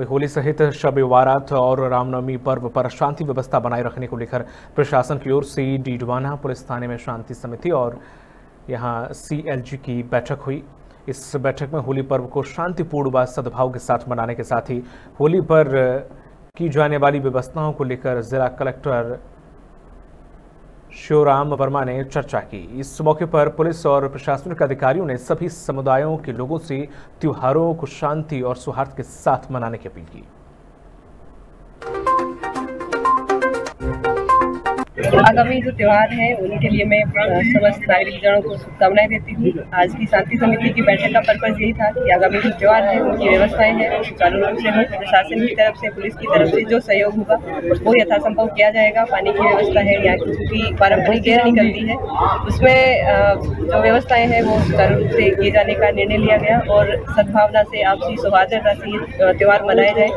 वही होली सहित शब वारात और रामनवमी पर्व पर शांति व्यवस्था बनाए रखने को लेकर प्रशासन की ओर से डीडवाना पुलिस थाने में शांति समिति और यहाँ सीएलजी की बैठक हुई। इस बैठक में होली पर्व को शांतिपूर्ण व सद्भाव के साथ मनाने के साथ ही होली पर की जाने वाली व्यवस्थाओं को लेकर जिला कलेक्टर शिवराम वर्मा ने चर्चा की। इस मौके पर पुलिस और प्रशासनिक अधिकारियों ने सभी समुदायों के लोगों से त्योहारों को शांति और सौहार्द के साथ मनाने की अपील की। आगामी जो त्यौहार है, उनके लिए मैं समस्त नागरिक जनों को शुभकामनाएँ देती हूँ। आज की शांति समिति की बैठक का पर्पज यही था कि आगामी जो त्यौहार है, उनकी व्यवस्थाएँ हैं सुचारू रूप से हो, प्रशासन की तरफ़ से, पुलिस की तरफ़ से जो सहयोग होगा वो यथासंभव किया जाएगा। पानी की व्यवस्था है यहाँ की पारंपरिक गेर निकलती है, उसमें जो व्यवस्थाएँ हैं, वो सुचारू रूप से किए जाने का निर्णय लिया गया और सद्भावना से आपसी सौहार्दता से त्यौहार मनाया जाए।